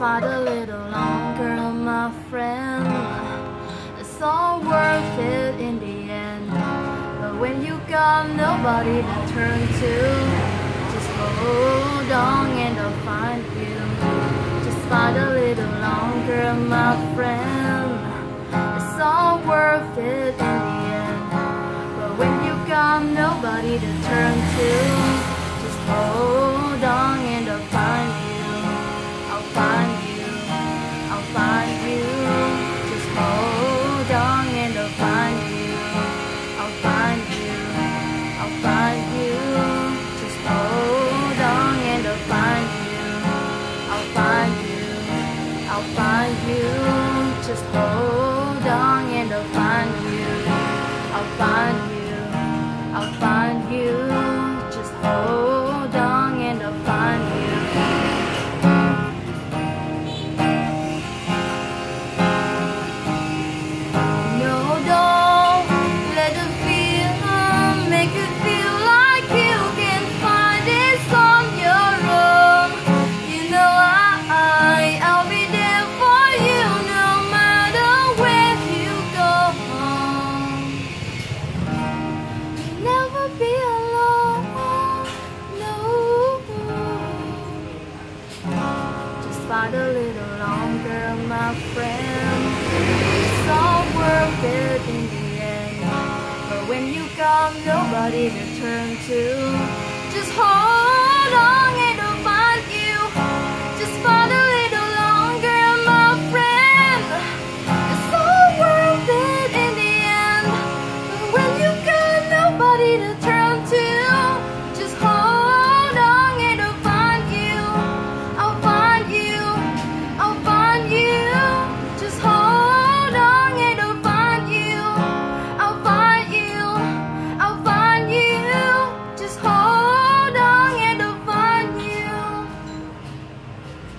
fight a little longer, my friend. It's all worth it in the end. But when you got nobody to turn to, just hold on and I'll find you. Just fight a little longer, my friend. It's all worth it in the end. But when you got nobody to turn to, just hold I'll find you. Just hold fight a little longer, my friend. It's all worth it in the end. But when you got nobody to turn to, just hold